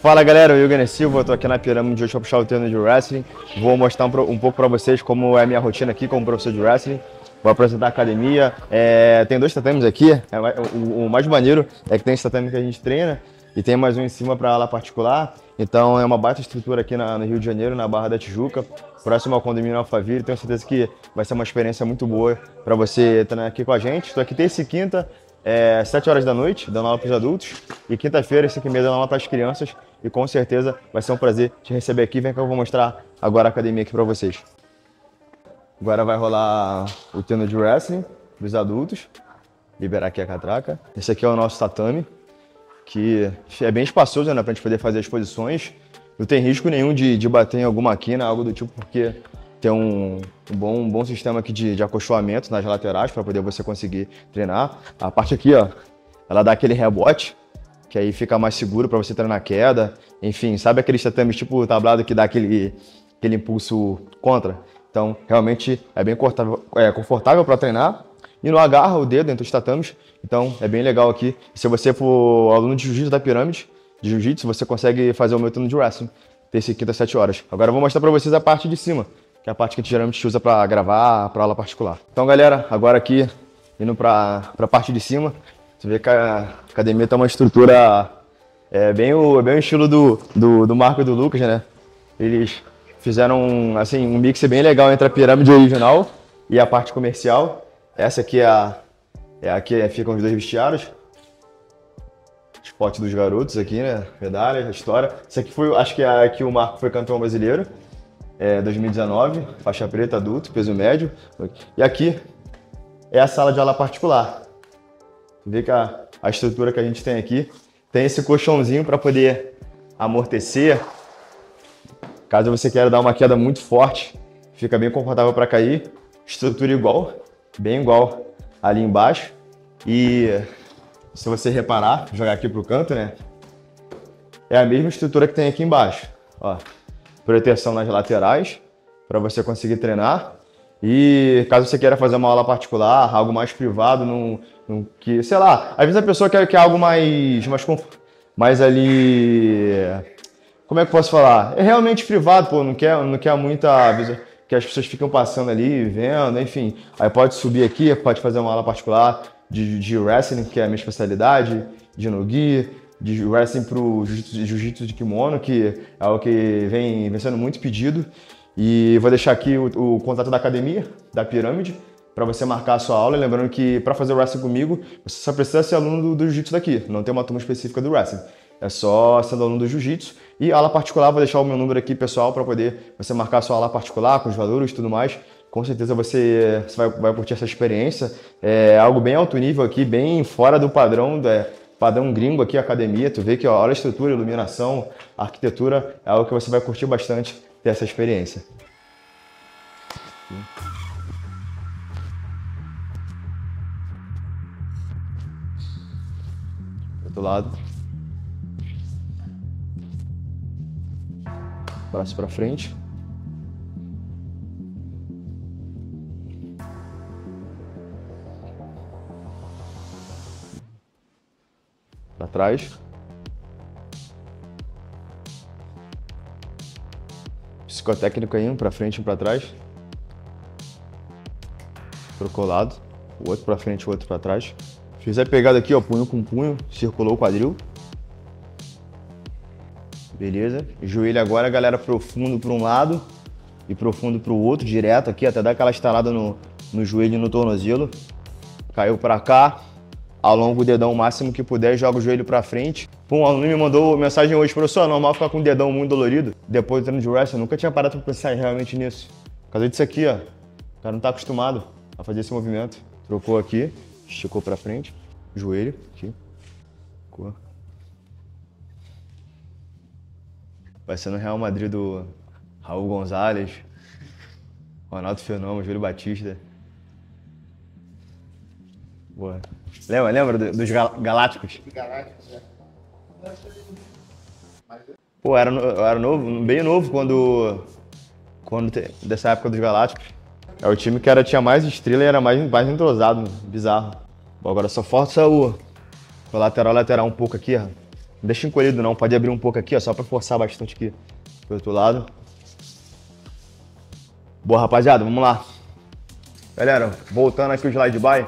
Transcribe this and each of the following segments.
Fala galera, eu Eugênio Silva, tô aqui na pirâmide hoje para puxar o treino de wrestling. Vou mostrar um, um pouco para vocês como é a minha rotina aqui como professor de wrestling. Vou apresentar a academia. É, tem dois tatames aqui. É, o, o, mais maneiro é que tem esse tatame que a gente treina e tem mais um em cima para aula particular. Então é uma baita estrutura aqui na, no Rio de Janeiro, na Barra da Tijuca, próximo ao condomínio Alphaville. Tenho certeza que vai ser uma experiência muito boa para você estar aqui com a gente. Estou aqui terça e quinta, é, 7 horas da noite, dando aula para os adultos. E quinta-feira, 5 e meia, dando aula para as crianças. E com certeza vai ser um prazer te receber aqui. Vem que eu vou mostrar agora a academia aqui para vocês. Agora vai rolar o treino de wrestling dos adultos. Liberar aqui a catraca. Esse aqui é o nosso tatame, que é bem espaçoso né, para a gente poder fazer as posições. Não tem risco nenhum de, de bater em alguma quina, algo do tipo, porque tem um, um, bom, um bom sistema aqui de, de acolchoamento nas laterais para poder você conseguir treinar. A parte aqui, ó, ela dá aquele rebote, que aí fica mais seguro para você treinar queda. Enfim, sabe aqueles tatames tipo tablado que dá aquele, aquele impulso contra? Então, realmente é bem é, confortável para treinar. E não agarra o dedo entre os tatames, então é bem legal aqui. se você for aluno de jiu-jitsu da pirâmide, de jiu-jitsu, você consegue fazer o meu treino de wrestling, terça e quinta, 7 horas. Agora eu vou mostrar para vocês a parte de cima, é a parte que a gente geralmente usa para gravar, para aula particular. Então, galera, agora aqui, indo para a parte de cima, você vê que a academia tem uma estrutura é, bem, o, bem o estilo do, do, do Marco e do Lucas, né? Eles fizeram assim, um mix bem legal entre a pirâmide original e a parte comercial. Essa aqui é a, é aqui ficam os dois vestiários. Spot dos garotos aqui, né? Medalha, história. Essa aqui foi, acho que é aqui o Marco foi campeão brasileiro é, 2019, faixa preta, adulto, peso médio. E aqui é a sala de aula particular. Vê que a, a estrutura que a gente tem aqui tem esse colchãozinho para poder amortecer. Caso você queira dar uma queda muito forte, fica bem confortável para cair. Estrutura igual, bem igual ali embaixo. E se você reparar, jogar aqui pro canto, né? É a mesma estrutura que tem aqui embaixo. Ó, proteção nas laterais para você conseguir treinar. E caso você queira fazer uma aula particular, algo mais privado, num, num que, sei lá, às vezes a pessoa quer, quer algo mais, mais, mais ali. Como é que eu posso falar? É realmente privado, pô, não quer, não quer muita. que as pessoas ficam passando ali, vendo, enfim. Aí pode subir aqui, pode fazer uma aula particular de, de wrestling, que é a minha especialidade, de no-gi, de wrestling pro jiu-jitsu de kimono, que é o que vem, vem sendo muito pedido. E vou deixar aqui o, o contato da academia, da Pirâmide, para você marcar a sua aula. Lembrando que para fazer o wrestling comigo, você só precisa ser aluno do, do jiu-jitsu daqui, não tem uma turma específica do wrestling. É só sendo aluno do jiu-jitsu. E aula particular, vou deixar o meu número aqui pessoal para poder você marcar a sua aula particular com os valores e tudo mais. Com certeza você, você vai, vai curtir essa experiência. É algo bem alto nível aqui, bem fora do padrão, é, padrão gringo aqui, academia. Tu vê que ó, olha a estrutura, iluminação, arquitetura, é algo que você vai curtir bastante ter essa experiência. Outro lado. Braço para frente. Para trás. Psicotécnico aí, um para frente, um para trás. Trocou lado. O outro para frente, o outro para trás. Fiz a pegada aqui, ó, punho com punho, circulou o quadril. Beleza. Joelho agora, galera, profundo para um lado e profundo para o outro, direto aqui, até dar aquela estalada no, no joelho e no tornozelo. Caiu para cá, alonga o dedão o máximo que puder, joga o joelho para frente. Um aluno me mandou mensagem hoje, professor, é normal ficar com o dedão muito dolorido depois do treino de wrestling. Eu nunca tinha parado para pensar realmente nisso. Por causa disso aqui, ó, o cara não tá acostumado a fazer esse movimento. Trocou aqui, esticou para frente, joelho, aqui. Ficou. Parecendo o Real Madrid do Raul Gonzalez, Ronaldo Fenômeno, Júlio Batista. Boa. Lembra, lembra dos Galácticos? Galácticos, é. Pô, era, era novo, bem novo quando, quando dessa época dos Galácticos. É o time que era, tinha mais estrela e era mais, mais entrosado, bizarro. Bom, agora só força o, o lateral lateral um pouco aqui, ó. Não deixa encolhido não, pode abrir um pouco aqui, ó, só pra forçar bastante aqui pro outro lado. Boa, rapaziada, vamos lá. Galera, voltando aqui o slide by,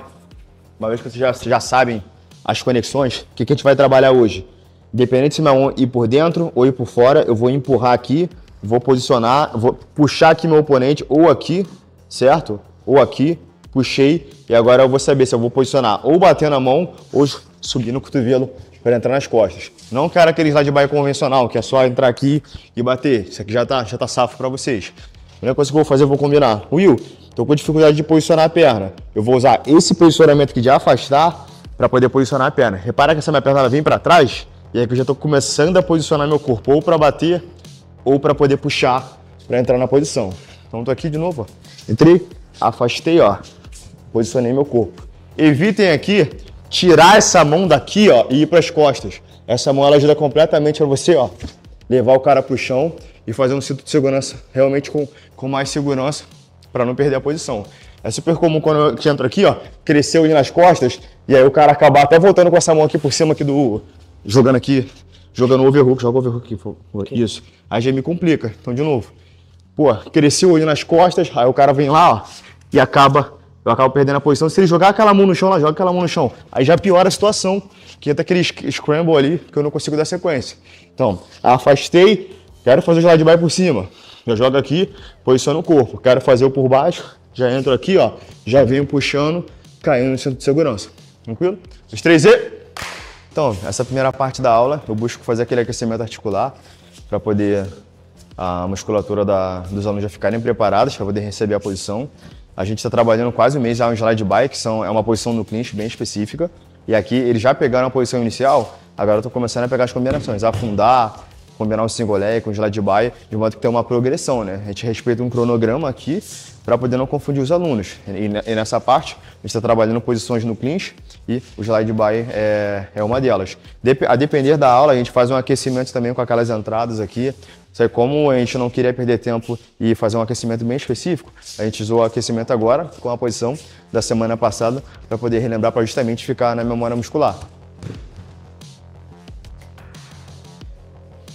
uma vez que vocês já, já sabem as conexões, o que, que a gente vai trabalhar hoje? Independente se mão ir por dentro ou ir por fora, eu vou empurrar aqui, vou posicionar, vou puxar aqui meu oponente ou aqui, certo? Ou aqui, puxei e agora eu vou saber se eu vou posicionar ou batendo a mão ou subir no cotovelo para entrar nas costas. Não quero aquele slide by convencional, que é só entrar aqui e bater. Isso aqui já tá, já tá safo para vocês. A primeira coisa que eu vou fazer, eu vou combinar. Will, tô com dificuldade de posicionar a perna. Eu vou usar esse posicionamento aqui de afastar para poder posicionar a perna. Repara que essa minha perna ela vem para trás e aí que eu já estou começando a posicionar meu corpo ou para bater ou para poder puxar para entrar na posição. Então tô aqui de novo, ó. Entrei, afastei, ó. Posicionei meu corpo. Evitem aqui tirar essa mão daqui, ó, e ir para as costas. Essa mão ela ajuda completamente para você, ó, levar o cara para o chão e fazer um cinto de segurança realmente com, com mais segurança para não perder a posição. É super comum quando eu entro aqui, ó, cresceu ali nas costas e aí o cara acabar até voltando com essa mão aqui por cima aqui do jogando aqui, jogando overhook, joga overhook aqui, favor. Isso. Aí já me complica. Então de novo. Pô, cresceu ali nas costas, aí o cara vem lá, ó, e acaba eu acabo perdendo a posição. Se ele jogar aquela mão no chão, ela joga aquela mão no chão. Aí já piora a situação, que entra aquele scramble ali que eu não consigo dar sequência. Então, afastei, quero fazer o slide by por cima. Já jogo aqui, posiciono o corpo. Quero fazer o por baixo, já entro aqui, ó, já venho puxando, caindo no centro de segurança. Tranquilo? Os três e... Então, essa primeira parte da aula, eu busco fazer aquele aquecimento articular para poder a musculatura da, dos alunos já ficarem preparados para poder receber a posição. A gente está trabalhando quase um mês já um slide que são, é uma posição no clinch bem específica. E aqui eles já pegaram a posição inicial, agora eu estou começando a pegar as combinações, afundar, combinar o single leg com o slide by, de modo que tem uma progressão, né? A gente respeita um cronograma aqui para poder não confundir os alunos. E, e nessa parte, a gente está trabalhando posições no clinch e o slide by é, é uma delas. Dep a depender da aula, a gente faz um aquecimento também com aquelas entradas aqui. Sabe como a gente não queria perder tempo e fazer um aquecimento bem específico, a gente usou o aquecimento agora com a posição da semana passada para poder relembrar para justamente ficar na memória muscular.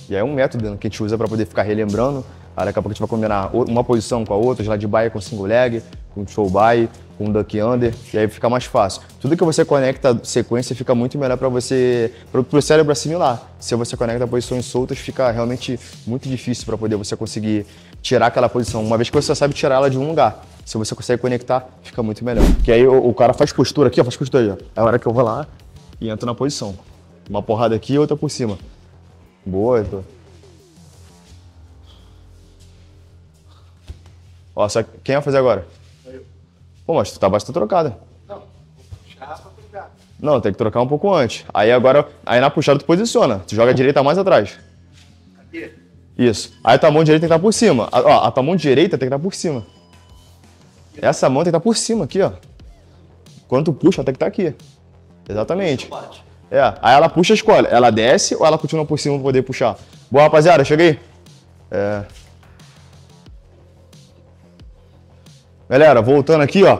E é um método que a gente usa para poder ficar relembrando. Aí daqui a pouco a gente vai combinar uma posição com a outra, slide by com single leg, com show by, com duck under, e aí fica mais fácil. Tudo que você conecta sequência fica muito melhor para você, para o cérebro assimilar. Se você conecta posições soltas, fica realmente muito difícil para poder você conseguir tirar aquela posição. Uma vez que você sabe tirar ela de um lugar, se você consegue conectar, fica muito melhor. Que aí o, o cara faz postura aqui, ó, faz postura aí, ó. É a hora que eu vou lá e entro na posição. Uma porrada aqui e outra por cima. Boa, Heitor. Ó, só quem vai fazer agora? Eu. Pô, mas tu tá bastante trocada. Não, puxar pra. Não, tem que trocar um pouco antes. Aí agora, aí na puxada tu posiciona. Tu joga a direita mais atrás. Aqui? Isso. Aí a tua mão direita tem que estar por cima. Ó, a tua mão direita tem que estar por cima. Essa mão tem que estar por cima aqui, ó. Quando tu puxa, ela tem que estar aqui. Exatamente. É, aí ela puxa, escolhe. Ela desce ou ela continua por cima pra poder puxar? Boa, rapaziada, cheguei. É. Galera, voltando aqui, ó.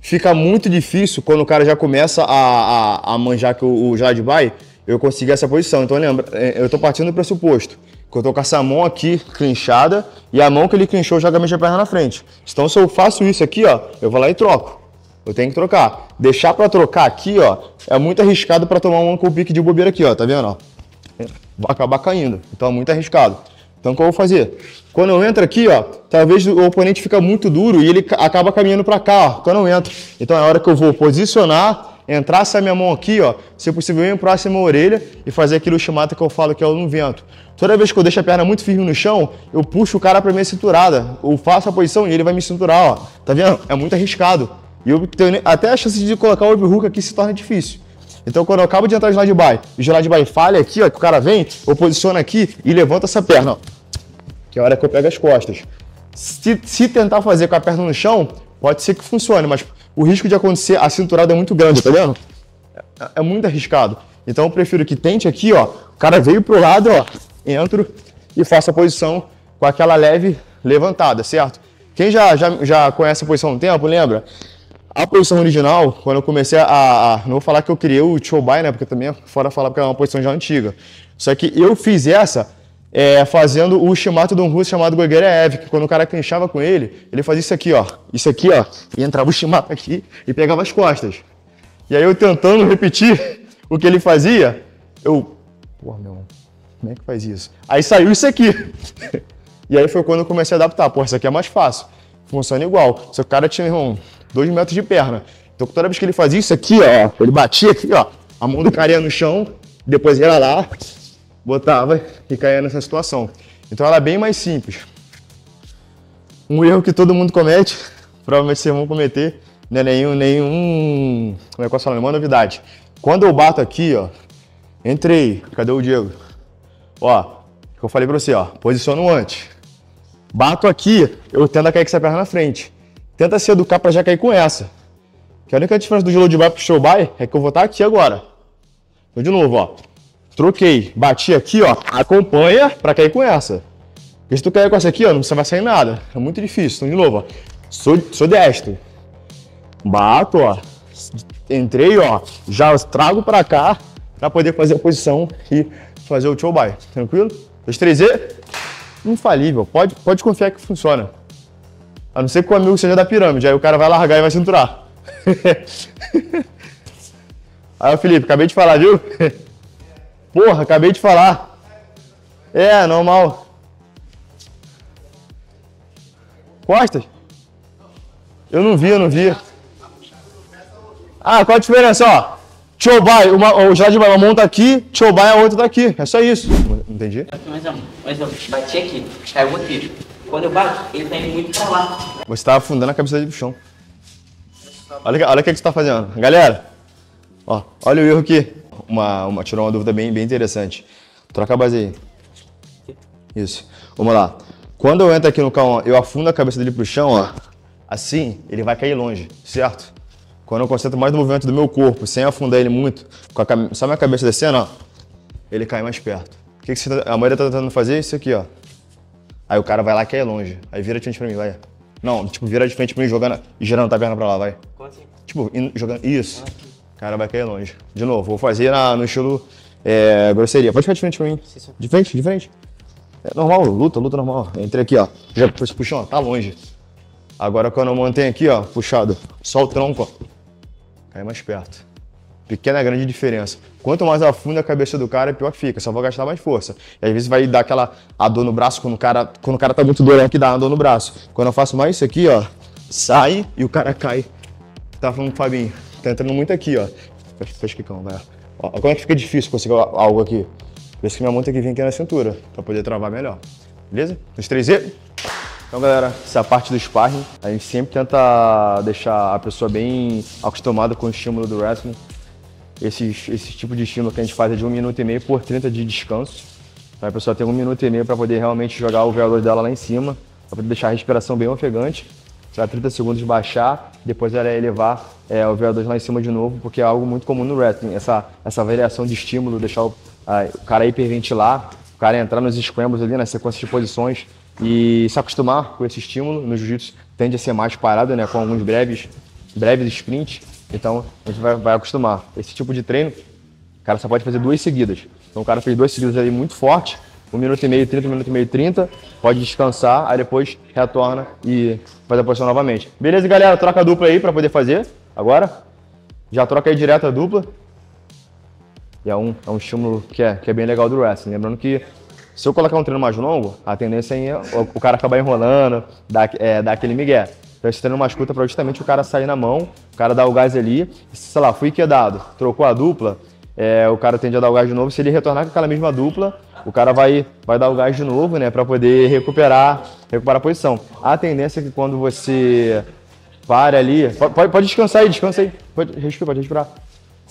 Fica muito difícil quando o cara já começa a, a, a manjar que o, o Jade vai, eu conseguir essa posição. Então lembra, é, eu tô partindo do pressuposto que eu tô com essa mão aqui clinchada e a mão que ele clinchou joga a minha perna na frente. Então se eu faço isso aqui, ó, eu vou lá e troco. Eu tenho que trocar. Deixar para trocar aqui, ó, é muito arriscado para tomar um ankle pick de bobeira aqui, ó, tá vendo, ó? Vai acabar caindo. Então é muito arriscado. Então o que eu vou fazer? Quando eu entro aqui, ó, talvez o oponente fica muito duro e ele acaba caminhando para cá, ó, quando eu entro. Então é a hora que eu vou posicionar, entrar essa minha mão aqui, ó, se possível eu próximo à orelha e fazer aquilo chamado que eu falo que é o no vento. Toda vez que eu deixo a perna muito firme no chão, eu puxo o cara para minha cinturada. Eu faço a posição e ele vai me cinturar, ó. Tá vendo? É muito arriscado. E eu tenho, até a chance de colocar o overhook aqui se torna difícil. Então, quando eu acabo de entrar no slide by, o slide by falha aqui, ó, que o cara vem, eu posiciono aqui e levanto essa perna, ó, que é a hora que eu pego as costas. Se, se tentar fazer com a perna no chão, pode ser que funcione, mas o risco de acontecer, a cinturada é muito grande, tá vendo? É, é muito arriscado. Então, eu prefiro que tente aqui, ó, o cara veio pro lado, ó, entro e faço a posição com aquela leve levantada, certo? Quem já, já, já conhece a posição um tempo, lembra? A posição original, quando eu comecei a, a, Não vou falar que eu criei o Chobai, né? Porque também é fora falar porque é uma posição já antiga. Só que eu fiz essa é, fazendo o shimato de um russo chamado Goguerev, que quando o cara clinchava com ele, ele fazia isso aqui, ó. Isso aqui, ó. E entrava o shimato aqui e pegava as costas. E aí eu tentando repetir o que ele fazia, eu. Porra, meu irmão, como é que faz isso? Aí saiu isso aqui. e aí foi quando eu comecei a adaptar. Pô, isso aqui é mais fácil. Funciona igual. Que o cara tinha, irmão, dois metros de perna. Então toda vez que ele fazia isso aqui, ó, ele batia aqui, ó, a mão do cara ia no chão, depois ia lá, botava e caía nessa situação. Então ela é bem mais simples. Um erro que todo mundo comete, provavelmente vocês vão cometer, não é nenhum, nenhum, como é que eu falo, nenhuma novidade. Quando eu bato aqui, ó, entrei, cadê o Diego? Ó, que eu falei pra você, ó, posiciono antes. Bato aqui, eu tento cair com essa perna na frente. Tenta se educar para já cair com essa. Que a única diferença do slow de by pro show by é que eu vou estar aqui agora. Então, de novo, ó. Troquei, bati aqui, ó. Acompanha para cair com essa. Porque se tu cair com essa aqui, ó, não vai sair nada. É muito difícil. Então, de novo, ó. Sou, sou destro. Bato, ó. Entrei, ó. Já trago para cá para poder fazer a posição e fazer o show by. Tranquilo? 2, 3 e. Infalível. Pode, pode confiar que funciona. A não ser que o amigo seja da pirâmide. Aí o cara vai largar e vai cinturar. Aí, Felipe, acabei de falar, viu? Porra, acabei de falar. É, normal. Costas? Eu não vi, eu não vi. Ah, qual a diferença, ó? Chobai, uma, o slide uma mão tá aqui, Chobai a outra tá aqui. É só isso. Entendi? Mas, mas eu bati aqui, caiu aqui. Quando eu bato, ele tá indo muito pra lá. Você tá afundando a cabeça dele pro chão. Olha, olha o que, você tá fazendo. Galera, ó, olha o erro aqui. Uma, uma, tirou uma dúvida bem, bem interessante. Troca a base aí. Isso. Vamos lá. Quando eu entro aqui no calma, eu afundo a cabeça dele pro chão, ó. Assim, ele vai cair longe, certo? Quando eu concentro mais no movimento do meu corpo, sem afundar ele muito, com a, só minha cabeça descendo, ó, ele cai mais perto. O que, que você, tá, a maioria tá tentando fazer? Isso aqui, ó. Aí o cara vai lá e cai longe. Aí vira de frente pra mim, vai. Não, tipo, vira de frente pra mim jogando e girando a perna pra lá, vai. Como assim? Tipo, jogando. Isso. O cara vai cair longe. De novo, vou fazer na, no estilo é, grosseria. Pode ficar de frente pra mim. De frente, de frente. É normal, luta, luta normal. Entrei aqui, ó. Já puxou, ó, tá longe. Agora quando eu mantenho aqui, ó, puxado, só o tronco, ó. Cai mais perto. Pequena grande diferença. Quanto mais afunda a cabeça do cara, pior fica. Só vou gastar mais força. E às vezes vai dar aquela a dor no braço quando o cara, quando o cara tá muito durão que dá uma dor no braço. Quando eu faço mais isso aqui, ó, sai e o cara cai. Tá falando com o Fabinho. Tá entrando muito aqui, ó. Fecha, fecha aqui, vai. Ó, como é que fica difícil conseguir algo aqui? Por isso que minha mão tem que vir aqui na cintura, pra poder travar melhor. Beleza? Os três e... Então, galera, essa é a parte do sparring. A gente sempre tenta deixar a pessoa bem acostumada com o estímulo do wrestling. Esse, esse tipo de estímulo que a gente faz é de um minuto e meio por 30 de descanso. Então, a pessoa tem um minuto e meio para poder realmente jogar o VO2 dela lá em cima, para poder deixar a respiração bem ofegante. Para 30 segundos baixar, depois ela elevar é, o VO2 lá em cima de novo, porque é algo muito comum no wrestling. Essa, essa variação de estímulo, deixar o, a, o cara hiperventilar, o cara entrar nos scrambles ali, na sequência de posições, e se acostumar com esse estímulo. No jiu-jitsu tende a ser mais parado, né, com alguns breves, breves sprints. Então a gente vai, vai acostumar. Esse tipo de treino, o cara só pode fazer duas seguidas. Então o cara fez duas seguidas ali muito forte, um minuto e meio, 30, um minuto e meio, 30, pode descansar, aí depois retorna e faz a posição novamente. Beleza, galera? Troca a dupla aí para poder fazer agora. Já troca aí direto a dupla. E é um, é um estímulo que é, que é bem legal do wrestling. Lembrando que se eu colocar um treino mais longo, a tendência é o cara acabar enrolando, dar, é, dar aquele migué. Então treino mais curto é para justamente o cara sair na mão, o cara dar o gás ali, sei lá, fui quedado, trocou a dupla, é, o cara tende a dar o gás de novo, se ele retornar com aquela mesma dupla, o cara vai, vai dar o gás de novo, né, para poder recuperar, recuperar a posição. A tendência é que quando você para ali, pode, pode descansar aí, descansa aí, pode respirar, pode respirar.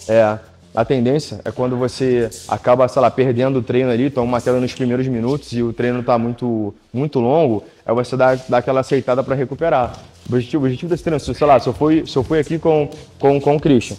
É, a tendência é quando você acaba, sei lá, perdendo o treino ali, toma uma queda nos primeiros minutos e o treino está muito, muito longo, é você dar, dar aquela aceitada para recuperar. O objetivo, o objetivo desse treino, sei lá, se eu fui, se eu fui aqui com, com, com o Christian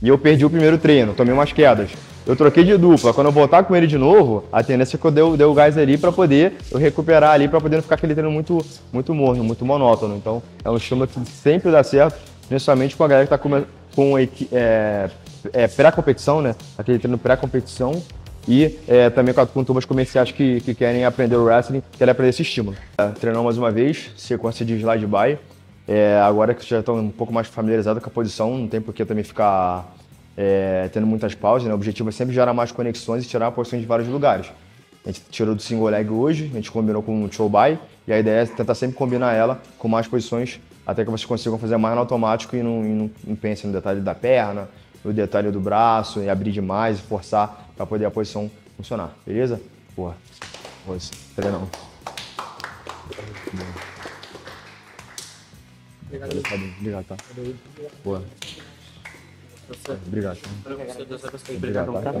e eu perdi o primeiro treino, tomei umas quedas, eu troquei de dupla, quando eu voltar com ele de novo, a tendência é que eu dê, o gás ali para poder eu recuperar ali, para poder não ficar aquele treino muito, muito morno, muito monótono. Então, é um estímulo que sempre dá certo, principalmente com a galera que está com, com é, é, pré-competição, né? Aquele treino pré-competição, e é, também com, turmas comerciais que, que querem aprender o wrestling, querem aprender esse estímulo. É, treinou mais uma vez, sequência de slide by. É, agora que já estão um pouco mais familiarizados com a posição, não tem por que também ficar é, tendo muitas pausas. Né? O objetivo é sempre gerar mais conexões e tirar posições de vários lugares. A gente tirou do single leg hoje, a gente combinou com o show by, e a ideia é tentar sempre combinar ela com mais posições, até que vocês consigam fazer mais no automático e não, e não, não pense no detalhe da perna, no detalhe do braço, e abrir demais, forçar para poder a posição funcionar, beleza? Boa. Boa. Treinão. Obrigado. Obrigado, tá? Boa. Obrigado. Obrigado, tá?